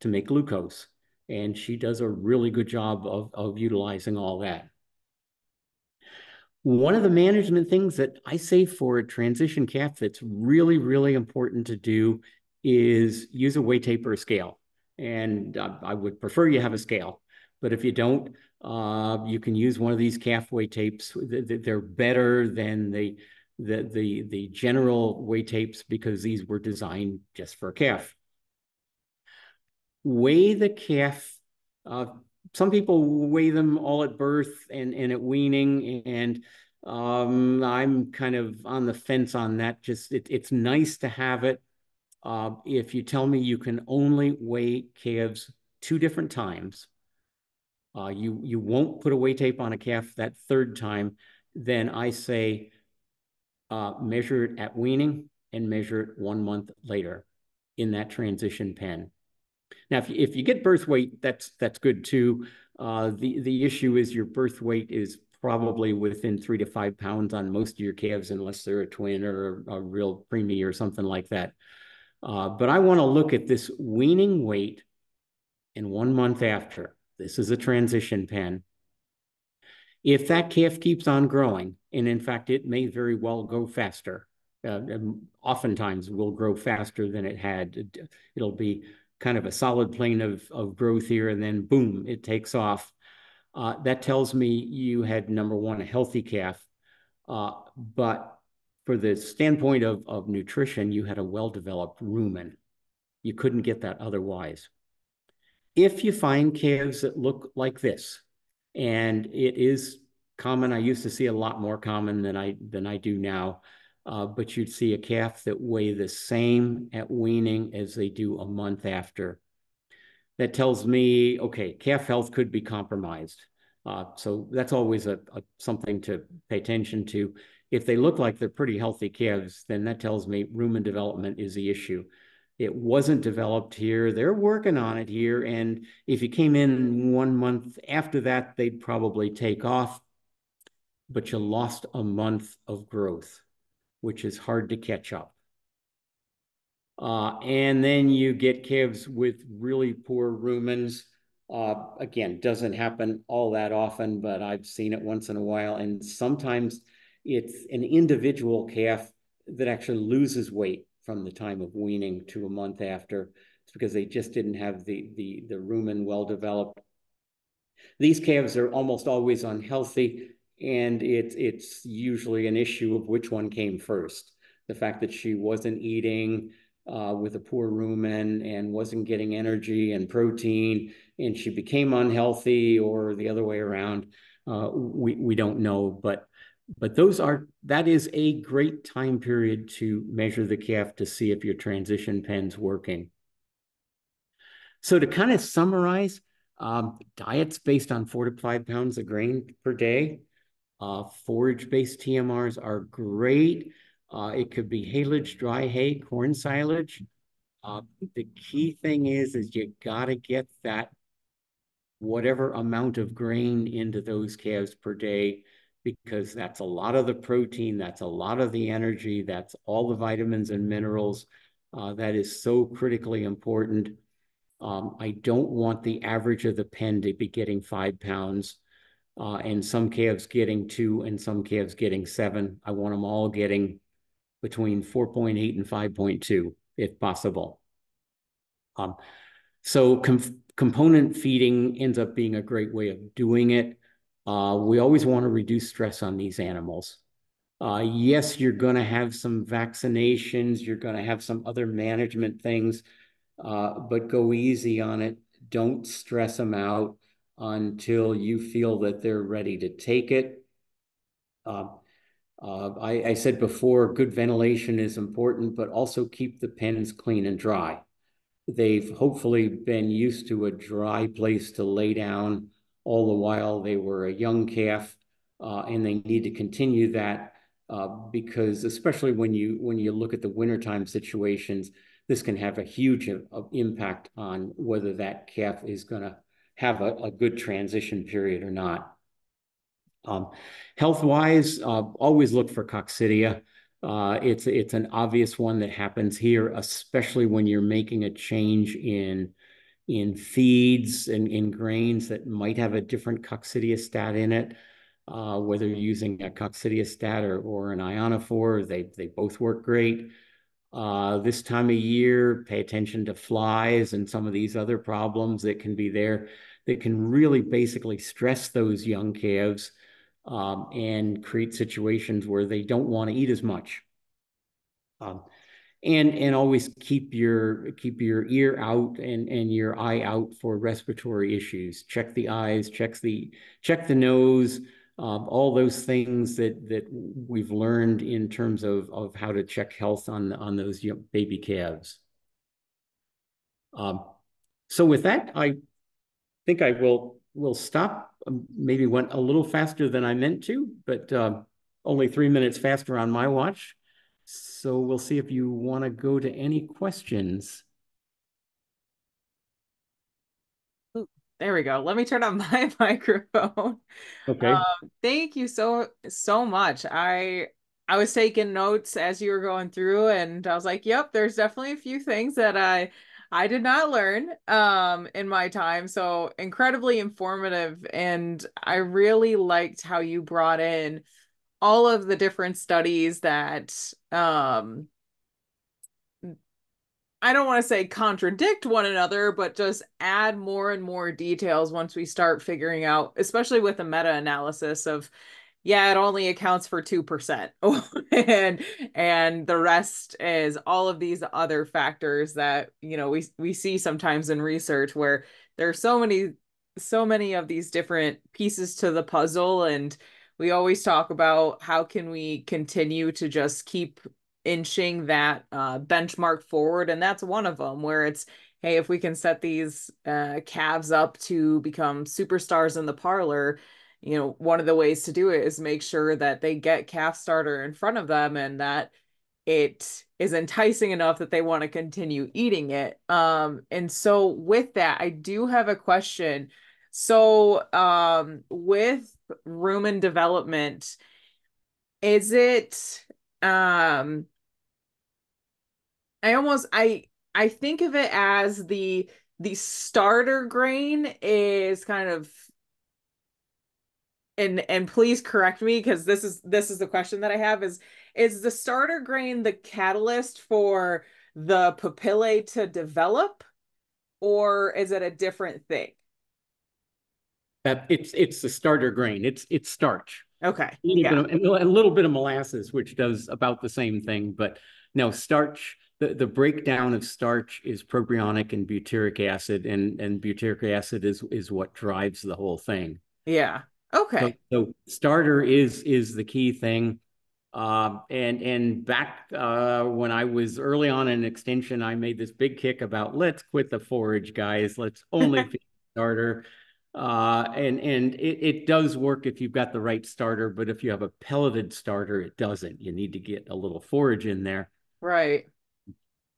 to make glucose. And she does a really good job of, of utilizing all that. One of the management things that I say for a transition calf that's really, really important to do is use a weight tape or a scale. And I, I would prefer you have a scale. But if you don't, uh, you can use one of these calf weight tapes. They're better than the, the, the, the general weight tapes because these were designed just for a calf. Weigh the calf. Uh, some people weigh them all at birth and, and at weaning. And um, I'm kind of on the fence on that. Just it, it's nice to have it. Uh, if you tell me you can only weigh calves two different times, uh, you, you won't put a weight tape on a calf that third time, then I say uh, measure it at weaning and measure it one month later in that transition pen. Now, if you, if you get birth weight, that's that's good too. Uh, the the issue is your birth weight is probably within three to five pounds on most of your calves, unless they're a twin or a, a real preemie or something like that. Uh, but I want to look at this weaning weight in one month after. This is a transition pen. If that calf keeps on growing, and in fact, it may very well go faster, uh, oftentimes will grow faster than it had. It'll be kind of a solid plane of, of growth here, and then boom, it takes off. Uh, that tells me you had, number one, a healthy calf. Uh, but for the standpoint of, of nutrition, you had a well-developed rumen. You couldn't get that otherwise if you find calves that look like this, and it is common, I used to see a lot more common than I than I do now, uh, but you'd see a calf that weigh the same at weaning as they do a month after. That tells me, okay, calf health could be compromised. Uh, so that's always a, a, something to pay attention to. If they look like they're pretty healthy calves, then that tells me rumen development is the issue. It wasn't developed here. They're working on it here. And if you came in one month after that, they'd probably take off. But you lost a month of growth, which is hard to catch up. Uh, and then you get calves with really poor rumens. Uh, again, doesn't happen all that often, but I've seen it once in a while. And sometimes it's an individual calf that actually loses weight from the time of weaning to a month after. It's because they just didn't have the, the, the rumen well developed. These calves are almost always unhealthy, and it, it's usually an issue of which one came first. The fact that she wasn't eating uh, with a poor rumen and wasn't getting energy and protein and she became unhealthy or the other way around. Uh, we, we don't know, but but those are that is a great time period to measure the calf to see if your transition pen's working. So to kind of summarize, um, diets based on four to five pounds of grain per day. Uh, forage-based TMRs are great. Uh, it could be haylage, dry hay, corn silage. Uh, the key thing is, is you gotta get that whatever amount of grain into those calves per day because that's a lot of the protein, that's a lot of the energy, that's all the vitamins and minerals. Uh, that is so critically important. Um, I don't want the average of the pen to be getting five pounds uh, and some calves getting two and some calves getting seven. I want them all getting between 4.8 and 5.2 if possible. Um, so com component feeding ends up being a great way of doing it. Uh, we always want to reduce stress on these animals. Uh, yes, you're going to have some vaccinations, you're going to have some other management things, uh, but go easy on it. Don't stress them out until you feel that they're ready to take it. Uh, uh, I, I, said before, good ventilation is important, but also keep the pens clean and dry. They've hopefully been used to a dry place to lay down all the while they were a young calf, uh, and they need to continue that uh, because especially when you when you look at the wintertime situations, this can have a huge uh, impact on whether that calf is going to have a, a, good transition period or not. Um, Health-wise, uh, always look for coccidia. Uh, it's it's an obvious one that happens here, especially when you're making a change in in feeds and in grains that might have a different coccidiostat in it. Uh, whether you're using a coccidiostat or, or an ionophore, they they both work great. Uh, this time of year, pay attention to flies and some of these other problems that can be there that can really basically stress those young calves um, and create situations where they don't want to eat as much. Um, and and always keep your keep your ear out and and your eye out for respiratory issues. Check the eyes, check the check the nose um, all those things that that we've learned in terms of of how to check health on on those young baby calves. Um, so with that, I think I will will stop. Um, maybe went a little faster than I meant to, but uh, only three minutes faster on my watch. So we'll see if you want to go to any questions. There we go. Let me turn on *laughs* my microphone. Okay. Um, thank you so so much. I I was taking notes as you were going through, and I was like, "Yep, there's definitely a few things that I I did not learn um in my time." So incredibly informative, and I really liked how you brought in all of the different studies that um I don't want to say contradict one another, but just add more and more details once we start figuring out, especially with a meta analysis of, yeah, it only accounts for 2%. *laughs* and and the rest is all of these other factors that, you know, we we see sometimes in research where there's so many so many of these different pieces to the puzzle and we always talk about how can we continue to just keep inching that uh, benchmark forward. And that's one of them where it's, hey, if we can set these uh, calves up to become superstars in the parlor, you know, one of the ways to do it is make sure that they get calf starter in front of them and that it is enticing enough that they want to continue eating it. Um, and so with that, I do have a question. So um, with rumen development, is it um I almost I I think of it as the the starter grain is kind of and and please correct me because this is this is the question that I have is is the starter grain the catalyst for the papillae to develop or is it a different thing? That it's it's the starter grain. It's it's starch. Okay. A little, yeah. bit of, a little bit of molasses, which does about the same thing, but no starch the, the breakdown of starch is propionic and butyric acid, and, and butyric acid is, is what drives the whole thing. Yeah. Okay. So, so starter is is the key thing. Uh, and and back uh, when I was early on in extension, I made this big kick about let's quit the forage, guys. Let's only *laughs* feed starter. Uh, and and it, it does work if you've got the right starter, but if you have a pelleted starter, it doesn't. You need to get a little forage in there. Right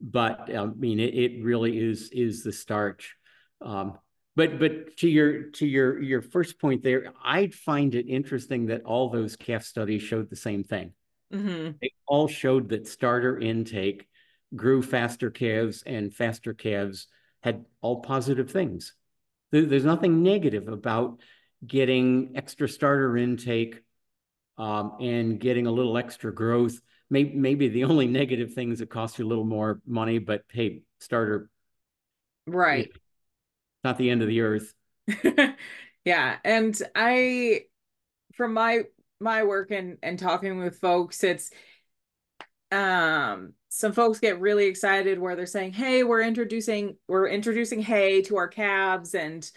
but I mean, it, it really is is the starch. Um, but but to your to your your first point there, I'd find it interesting that all those calf studies showed the same thing. Mm-hmm. They all showed that starter intake grew faster calves, and faster calves had all positive things. There, there's nothing negative about getting extra starter intake um, and getting a little extra growth maybe maybe the only negative things that cost you a little more money, but hey, starter, right? Not the end of the earth. *laughs* yeah, and I, from my my work and and talking with folks, it's um some folks get really excited where they're saying hey we're introducing we're introducing hay to our calves and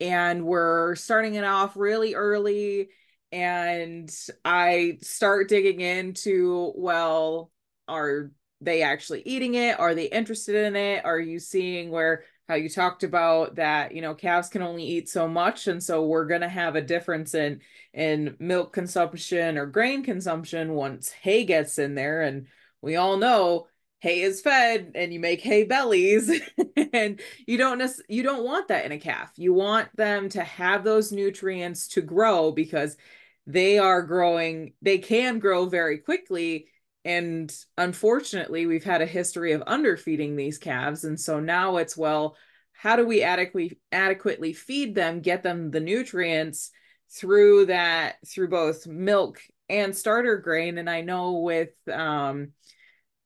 and we're starting it off really early and I start digging into well, are they actually eating it? Are they interested in it? Are you seeing where how you talked about that, you know, calves can only eat so much and so we're going to have a difference in in milk consumption or grain consumption once hay gets in there and we all know hay is fed and you make hay bellies *laughs* and you don't nec- you don't want that in a calf. You want them to have those nutrients to grow because they are growing they can grow very quickly and unfortunately we've had a history of underfeeding these calves. And so now it's well how do we adequately adequately feed them get them the nutrients through that through both milk and starter grain? And i know with um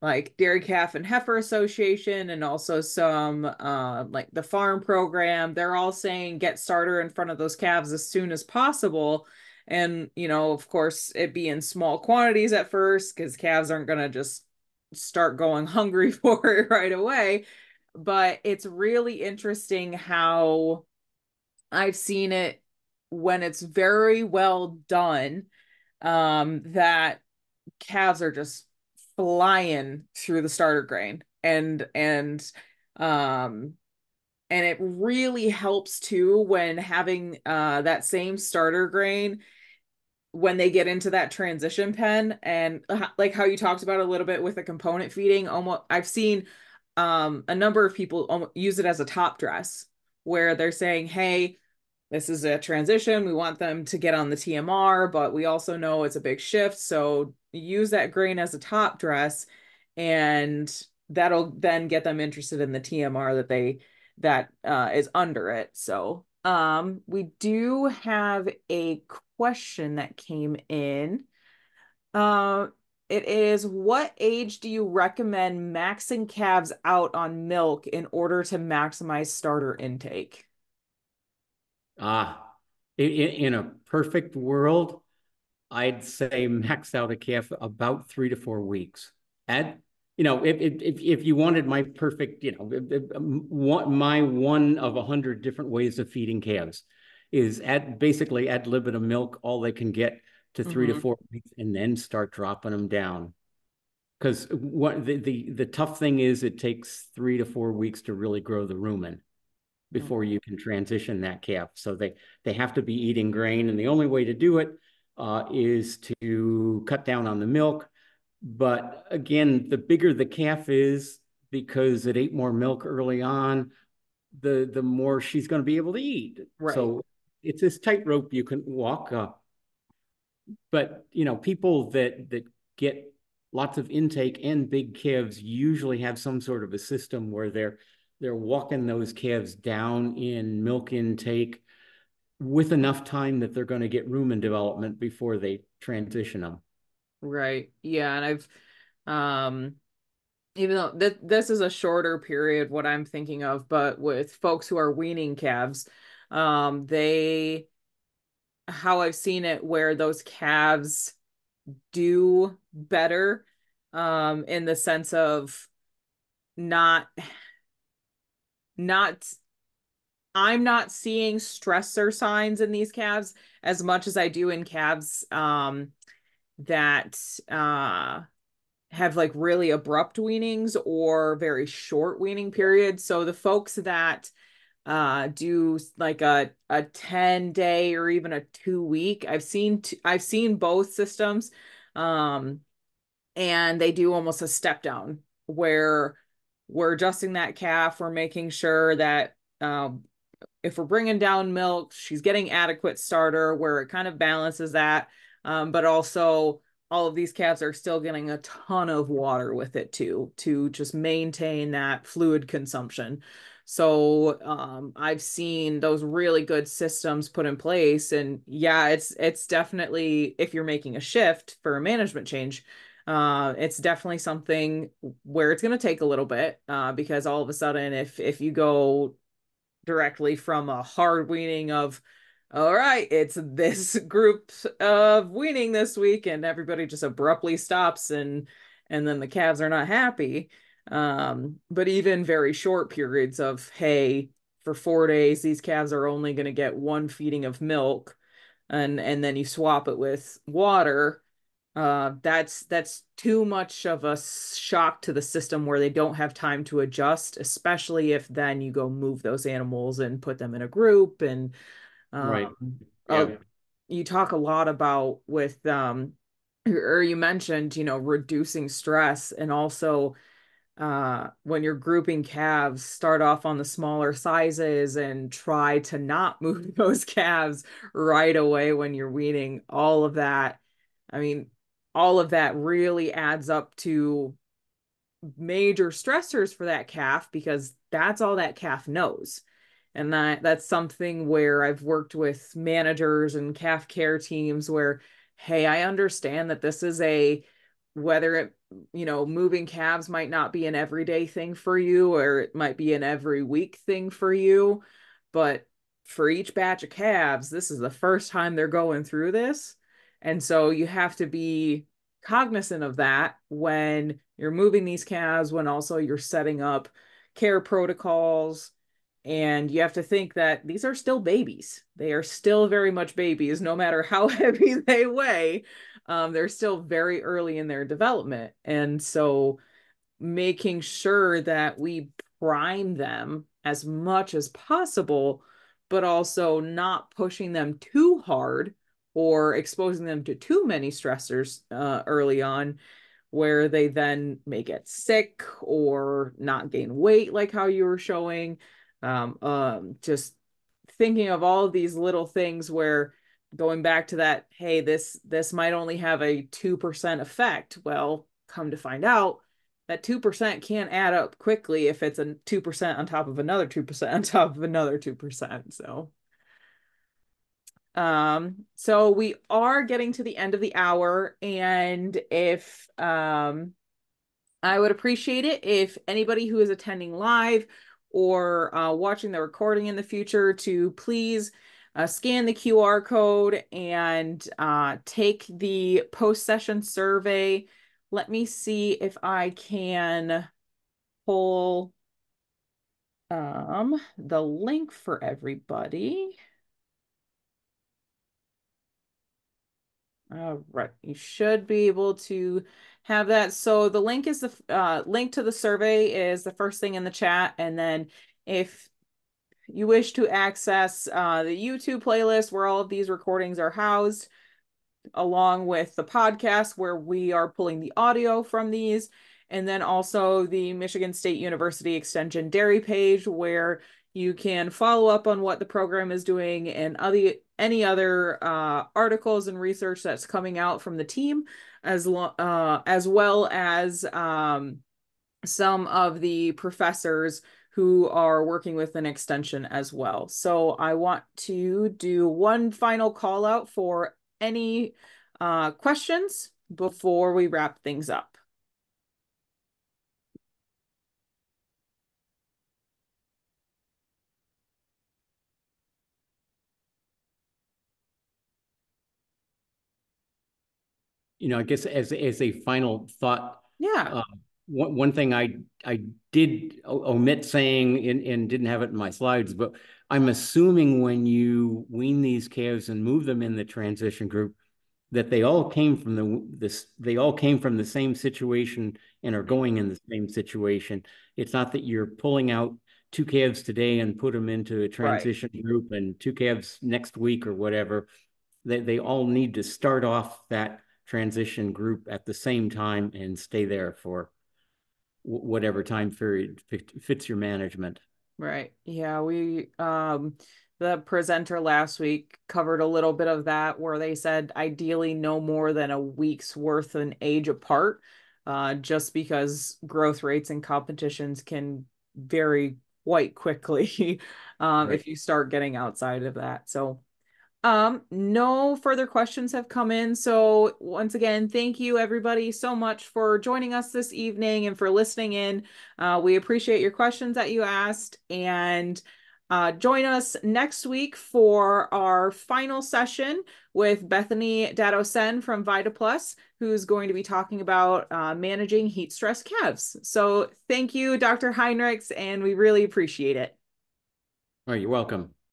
like dairy calf and heifer association and also some uh, like the farm program they're all saying get starter in front of those calves as soon as possible and you know of course it be in small quantities at first because calves aren't going to just start going *laughs* hungry for it right away. But it's really interesting how i've seen it when it's very well done um that calves are just flying through the starter grain and and um and it really helps too when having uh, that same starter grain when they get into that transition pen and uh, like how you talked about a little bit with the component feeding almost i've seen um, a number of people use it as a top dress where they're saying hey this is a transition. We want them to get on the tmr but we also know it's a big shift. So use that grain as a top dress and that'll then get them interested in the tmr that they that uh, is under it. So um, we do have a question that came in. Uh, it is what age do you recommend maxing calves out on milk in order to maximize starter intake? Ah, in, in a perfect world, I'd say max out a calf about three to four weeks. At you know, if if if you wanted my perfect, you know, um, my one of a hundred different ways of feeding calves is at basically ad libitum milk, all they can get to 3 mm-hmm. to four weeks, and then start dropping them down. Because what the, the the tough thing is, it takes three to four weeks to really grow the rumen before mm-hmm. you can transition that calf. So they they have to be eating grain, and the only way to do it uh, is to cut down on the milk but again, the bigger the calf is, because it ate more milk early on, the the more she's going to be able to eat. Right. So it's this tightrope you can walk. Uh, but you know, people that that get lots of intake and big calves usually have some sort of a system where they're they're walking those calves down in milk intake with enough time that they're going to get rumen development before they transition them. Right. Yeah, and I've um even though th- this is a shorter period what I'm thinking of, but with folks who are weaning calves, um they how I've seen it where those calves do better um in the sense of not not I'm not seeing stressor signs in these calves as much as I do in calves um, that uh, have like really abrupt weanings or very short weaning periods. So the folks that uh, do like a a 10 day or even a two week, I've seen I've seen both systems, um, and they do almost a step down where we're adjusting that calf, we're making sure that um, if we're bringing down milk, she's getting adequate starter where it kind of balances that. Um, but also, all of these calves are still getting a ton of water with it too to just maintain that fluid consumption. So um, I've seen those really good systems put in place, and yeah, it's it's definitely if you're making a shift for a management change, uh, it's definitely something where it's going to take a little bit uh, because all of a sudden, if if you go directly from a hard weaning of all right it's this *laughs* group of weaning this week and everybody just abruptly stops and and then the calves are not happy. Um but even very short periods of hey for 4 days these calves are only going to get one feeding of milk and and then you swap it with water uh, that's that's too much of a shock to the system where they don't have time to adjust, especially if then you go move those animals and put them in a group and um, right. Yeah. Uh, you talk a lot about with um, *clears throat* or you mentioned you know reducing stress and also uh, when you're grouping calves, start off on the smaller sizes and try to not *laughs* move those calves right away when you're weaning. All of that. I mean, all of that really adds up to major stressors for that calf because that's all that calf knows and that that's something where I've worked with managers and calf care teams where hey I understand that this is a whether it you know moving calves might not be an everyday thing for you or it might be an every week thing for you but for each batch of calves this is the first time they're going through this and so you have to be cognizant of that when you're moving these calves, when also you're setting up care protocols. And you have to think that these are still babies. They are still very much babies, no matter how *laughs* heavy they weigh. Um, they're still very early in their development. And so making sure that we prime them as much as possible, but also not pushing them too hard or exposing them to too many stressors uh, early on where they then may get sick or not gain weight like how you were showing um, um, just thinking of all of these little things where going back to that hey this this might only have a 2% effect. Well come to find out that 2% can't add up quickly if it's a 2% on top of another 2% on top of another 2% so. Um, so we are getting to the end of the hour, and if um, I would appreciate it if anybody who is attending live or uh, watching the recording in the future to please uh, scan the QR code and uh, take the post session survey. Let me see if I can pull um, the link for everybody. All right, you should be able to have that. So the link is the uh, link to the survey is the first thing in the chat, and then if you wish to access uh, the YouTube playlist where all of these recordings are housed, along with the podcast where we are pulling the audio from these, and then also the Michigan State University Extension Dairy page where you can follow up on what the program is doing and other any other uh, articles and research that's coming out from the team, as lo- uh, as well as um, some of the professors who are working with an extension as well. So I want to do one final call out for any uh, questions before we wrap things up. You know, I guess as as a final thought, yeah, uh, one, one thing I I did omit saying and, and didn't have it in my slides, but I'm assuming when you wean these calves and move them in the transition group, that they all came from the this they all came from the same situation and are going in the same situation. It's not that you're pulling out two calves today and put them into a transition right. group and two calves next week or whatever. They they all need to start off that transition group at the same time and stay there for whatever time period fits your management. Right. Yeah, we um the presenter last week covered a little bit of that where they said ideally no more than a week's worth in age apart uh, just because growth rates and competitions can vary quite quickly *laughs* um, right. if you start getting outside of that so um, no further questions have come in. So once again, thank you everybody so much for joining us this evening and for listening in. Uh, we appreciate your questions that you asked and uh, join us next week for our final session with Bethany Dado-Senn from VitaPlus, who's going to be talking about uh, managing heat stress calves. So thank you, Dr. Heinrichs, and we really appreciate it. Right, you're welcome.